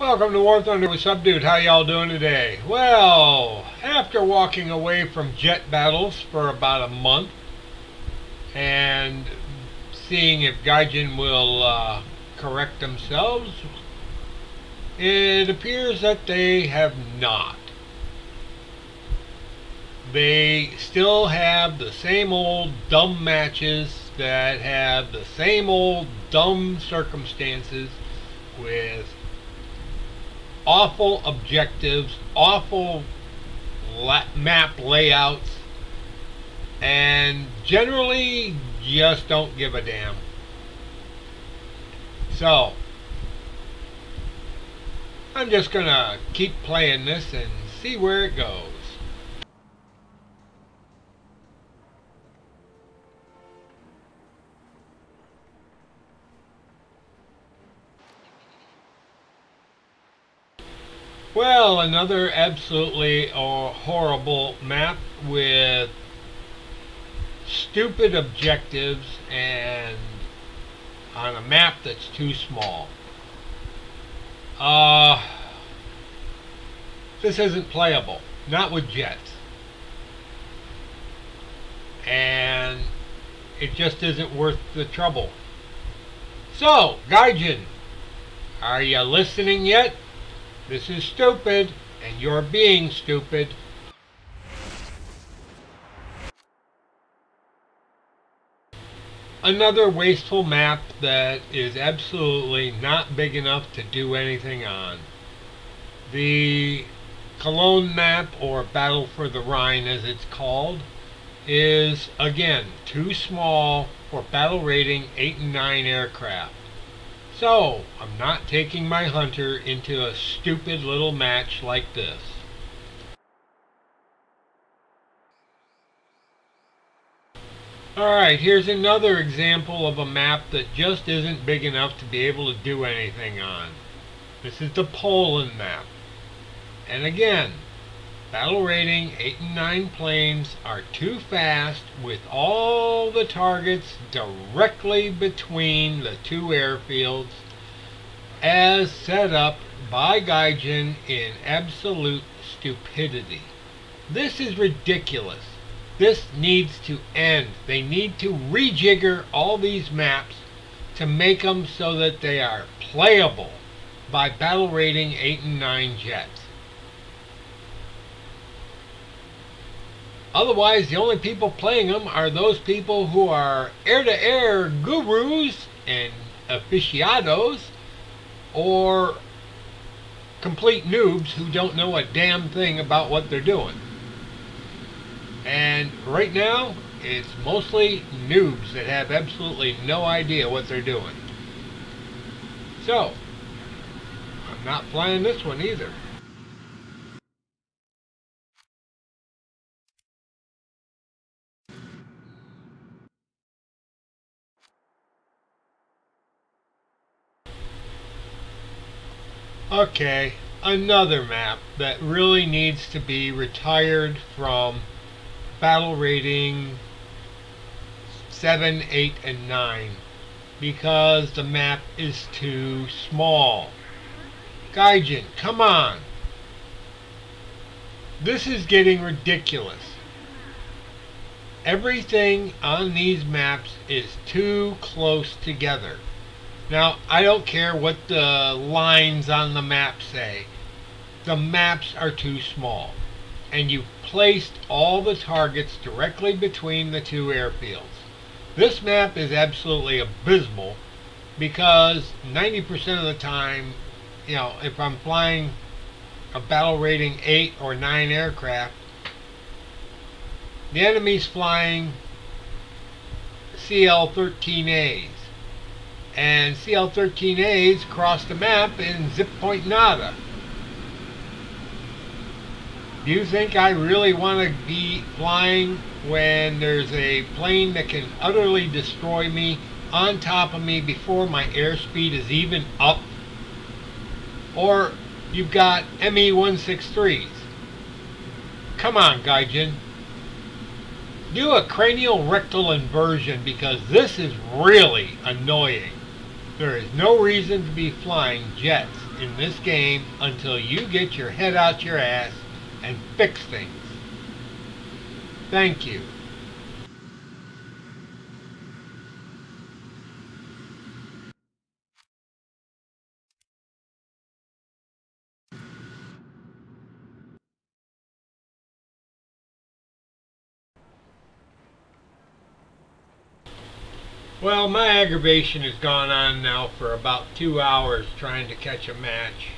Welcome to War Thunder with Subdude. How y'all doing today? Well, after walking away from jet battles for about a month and seeing if Gaijin will uh, correct themselves, it appears that they have not. They still have the same old dumb matches that have the same old dumb circumstances with awful objectives, awful la map layouts, and generally just don't give a damn. So, I'm just going to keep playing this and see where it goes. Well, another absolutely uh, horrible map with stupid objectives and on a map that's too small. Uh, this isn't playable. Not with jets. And it just isn't worth the trouble. So, Gaijin, are you listening yet? This is stupid, and you're being stupid. Another wasteful map that is absolutely not big enough to do anything on. The Cologne map, or Battle for the Rhine as it's called, is again too small for battle rating 8 and 9 aircraft. So, I'm not taking my hunter into a stupid little match like this. Alright, here's another example of a map that just isn't big enough to be able to do anything on. This is the Poland map. And again, Battle rating 8 and 9 planes are too fast with all the targets directly between the two airfields as set up by Gaijin in absolute stupidity. This is ridiculous. This needs to end. They need to rejigger all these maps to make them so that they are playable by battle rating 8 and 9 jets. Otherwise, the only people playing them are those people who are air-to-air gurus and aficionados or complete noobs who don't know a damn thing about what they're doing. And right now, it's mostly noobs that have absolutely no idea what they're doing. So, I'm not flying this one either. Okay, another map that really needs to be retired from battle rating 7, 8, and 9 because the map is too small. Gaijin, come on. This is getting ridiculous. Everything on these maps is too close together. Now, I don't care what the lines on the map say. The maps are too small. And you've placed all the targets directly between the two airfields. This map is absolutely abysmal because 90% of the time, you know, if I'm flying a battle rating 8 or 9 aircraft, the enemy's flying CL-13As and CL-13As cross the map in zip point nada. Do you think I really want to be flying when there's a plane that can utterly destroy me on top of me before my airspeed is even up? Or you've got ME-163s. Come on, Gaijin. Do a cranial rectal inversion because this is really annoying. There is no reason to be flying jets in this game until you get your head out your ass and fix things. Thank you. Well, my aggravation has gone on now for about two hours trying to catch a match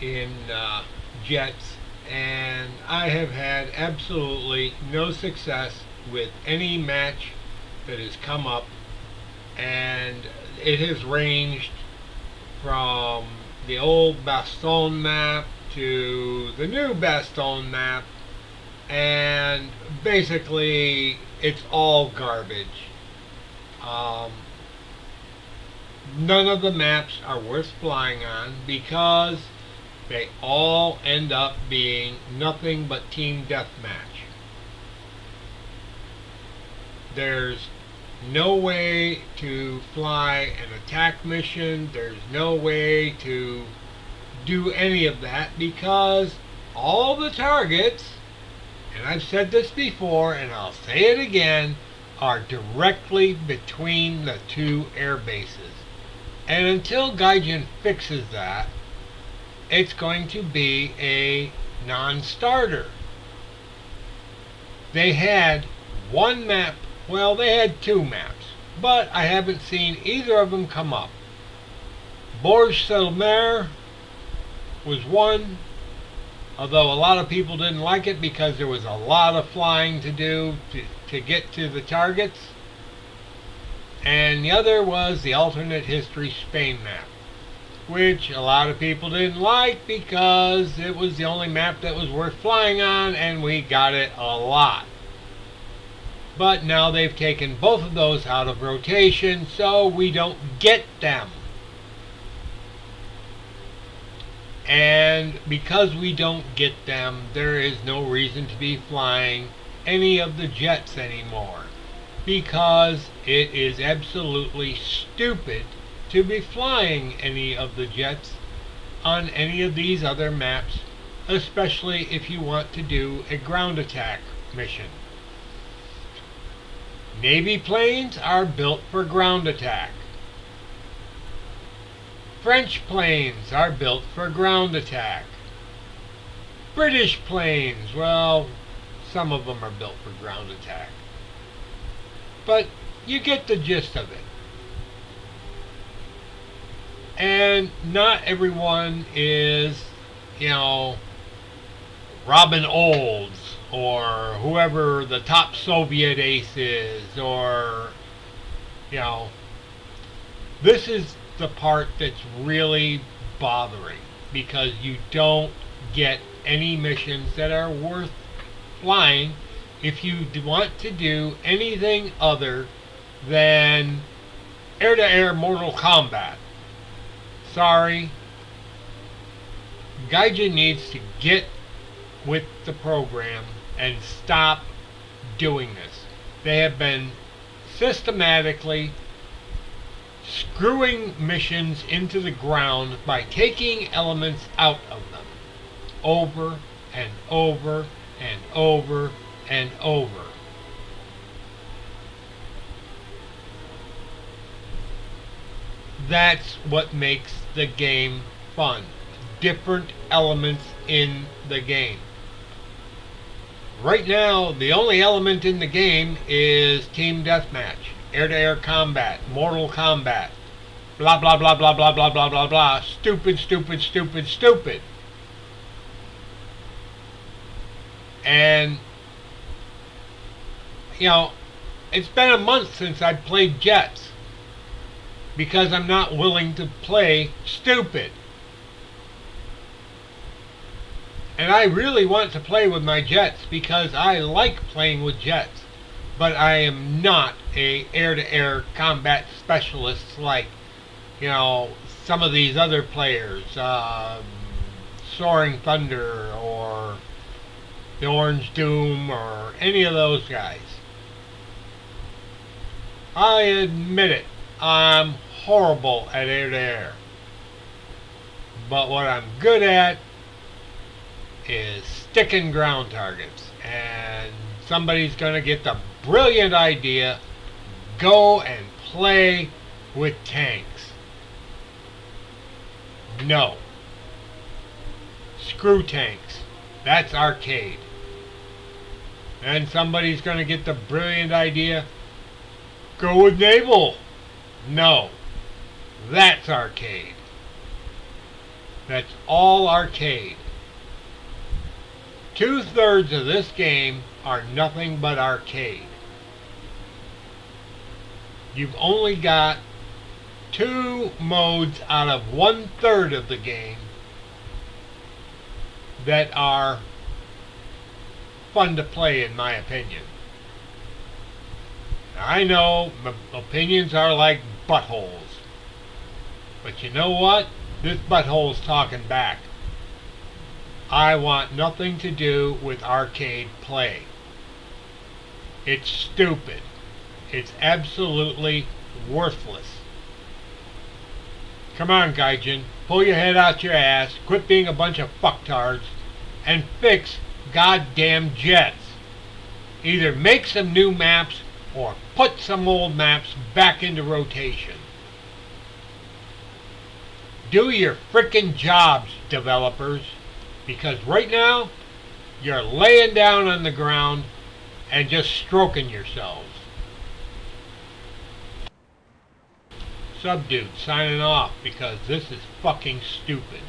in uh, Jets, and I have had absolutely no success with any match that has come up, and it has ranged from the old Bastogne map to the new Bastogne map, and basically it's all garbage um, none of the maps are worth flying on because they all end up being nothing but team deathmatch. There's no way to fly an attack mission. There's no way to do any of that because all the targets, and I've said this before and I'll say it again, are directly between the two air bases. And until Gaijin fixes that, it's going to be a non-starter. They had one map, well they had two maps, but I haven't seen either of them come up. Bourg Selmer was one, although a lot of people didn't like it because there was a lot of flying to do to, get to the targets. And the other was the alternate history Spain map, which a lot of people didn't like because it was the only map that was worth flying on and we got it a lot. But now they've taken both of those out of rotation so we don't get them. And because we don't get them, there is no reason to be flying any of the jets anymore because it is absolutely stupid to be flying any of the jets on any of these other maps especially if you want to do a ground attack mission. Navy planes are built for ground attack. French planes are built for ground attack. British planes, well, some of them are built for ground attack. But you get the gist of it. And not everyone is, you know, Robin Olds or whoever the top Soviet ace is or, you know, this is the part that's really bothering because you don't get any missions that are worth flying if you want to do anything other than air-to-air -air Mortal Kombat. Sorry. Gaijin needs to get with the program and stop doing this. They have been systematically screwing missions into the ground by taking elements out of them over and over and over and over. That's what makes the game fun. Different elements in the game. Right now, the only element in the game is Team Deathmatch, air-to-air -air combat, Mortal Kombat, blah, blah, blah, blah, blah, blah, blah, blah, blah, stupid, stupid, stupid, stupid. And, you know, it's been a month since I played Jets because I'm not willing to play stupid. And I really want to play with my Jets because I like playing with Jets. But I am not a air-to-air -air combat specialist like, you know, some of these other players. Um, Soaring Thunder or the Orange Doom or any of those guys. I admit it, I'm horrible at air to air. But what I'm good at is sticking ground targets. And somebody's going to get the brilliant idea, go and play with tanks. No. Screw tanks. That's arcade. And somebody's going to get the brilliant idea, go with naval. No. That's arcade. That's all arcade. Two-thirds of this game are nothing but arcade. You've only got two modes out of one-third of the game that are fun to play in my opinion. I know opinions are like buttholes. But you know what? This butthole's talking back. I want nothing to do with arcade play. It's stupid. It's absolutely worthless. Come on, Gaijin. Pull your head out your ass, quit being a bunch of fucktards, and fix goddamn jets. Either make some new maps or put some old maps back into rotation. Do your frickin' jobs, developers. Because right now, you're laying down on the ground and just stroking yourselves. Subdude signing off because this is fucking stupid.